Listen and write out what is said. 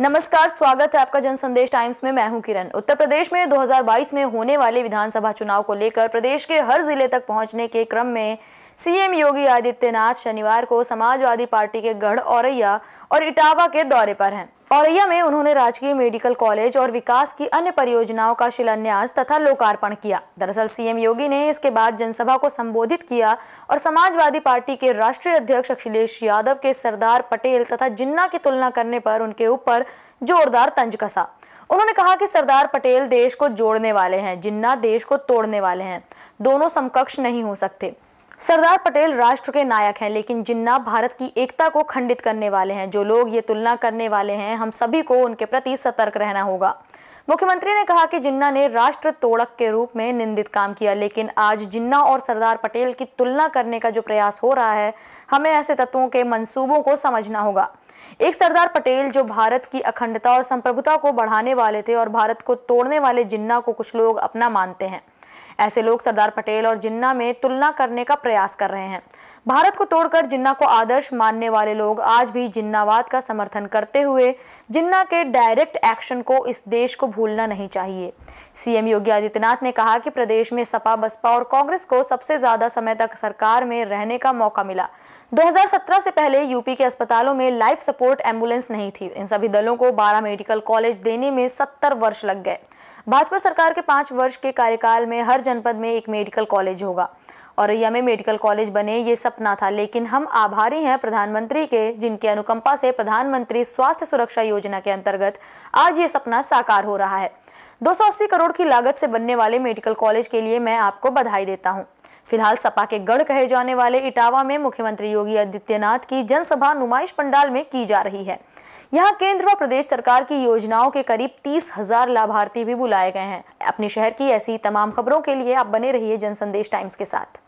नमस्कार, स्वागत है आपका जन संदेश टाइम्स में। मैं हूँ किरण। उत्तर प्रदेश में 2022 में होने वाले विधानसभा चुनाव को लेकर प्रदेश के हर ज़िले तक पहुँचने के क्रम में सीएम योगी आदित्यनाथ शनिवार को समाजवादी पार्टी के गढ़ औरैया और इटावा के दौरे पर हैं। औरैया में उन्होंने राजकीय मेडिकल कॉलेज और विकास की अन्य परियोजनाओं का शिलान्यास तथा लोकार्पण किया। दरअसल, सीएम योगी ने इसके बाद जनसभा को संबोधित किया और समाजवादी पार्टी के राष्ट्रीय अध्यक्ष अखिलेश यादव के सरदार पटेल तथा जिन्ना की तुलना करने पर उनके ऊपर जोरदार तंज कसा। उन्होंने कहा कि सरदार पटेल देश को जोड़ने वाले हैं, जिन्ना देश को तोड़ने वाले हैं। दोनों समकक्ष नहीं हो सकते। सरदार पटेल राष्ट्र के नायक हैं, लेकिन जिन्ना भारत की एकता को खंडित करने वाले हैं, जो लोग ये तुलना करने वाले हैं, हम सभी को उनके प्रति सतर्क रहना होगा। मुख्यमंत्री ने कहा कि जिन्ना ने राष्ट्र तोड़क के रूप में निंदित काम किया, लेकिन आज जिन्ना और सरदार पटेल की तुलना करने का जो प्रयास हो रहा है, हमें ऐसे तत्वों के मंसूबों को समझना होगा। एक सरदार पटेल जो भारत की अखंडता और संप्रभुता को बढ़ाने वाले थे और भारत को तोड़ने वाले जिन्ना को कुछ लोग अपना मानते हैं। ऐसे लोग सरदार पटेल और जिन्ना में तुलना करने का प्रयास कर रहे हैं। भारत को तोड़कर जिन्ना को आदर्श मानने वाले लोग आज भी जिन्नावाद का समर्थन करते हुए जिन्ना के डायरेक्ट एक्शन को इस देश को भूलना नहीं चाहिए। सीएम योगी आदित्यनाथ ने कहा कि प्रदेश में सपा, बसपा और कांग्रेस को सबसे ज़्यादा समय तक सरकार में रहने का मौका मिला। 2017 से पहले यूपी के अस्पतालों में लाइफ सपोर्ट एंबुलेंस नहीं थी। इन सभी दलों को 12 मेडिकल कॉलेज देने में 70 वर्ष लग गए। भाजपा सरकार के पाँच वर्ष के कार्यकाल में हर जनपद में एक मेडिकल कॉलेज होगा। औरैया में मेडिकल कॉलेज बने, ये सपना था, लेकिन हम आभारी हैं प्रधानमंत्री के, जिनके अनुकंपा से प्रधानमंत्री स्वास्थ्य सुरक्षा योजना के अंतर्गत आज ये सपना साकार हो रहा है। 280 करोड़ की लागत से बनने वाले मेडिकल कॉलेज के लिए मैं आपको बधाई देता हूँ। फ़िलहाल सपा के गढ़ कहे जाने वाले इटावा में मुख्यमंत्री योगी आदित्यनाथ की जनसभा नुमाइश पंडाल में की जा रही है। यहाँ केंद्र व प्रदेश सरकार की योजनाओं के करीब तीस हज़ार लाभार्थी भी बुलाए गए हैं। अपने शहर की ऐसी तमाम खबरों के लिए आप बने रहिए जनसंदेश टाइम्स के साथ।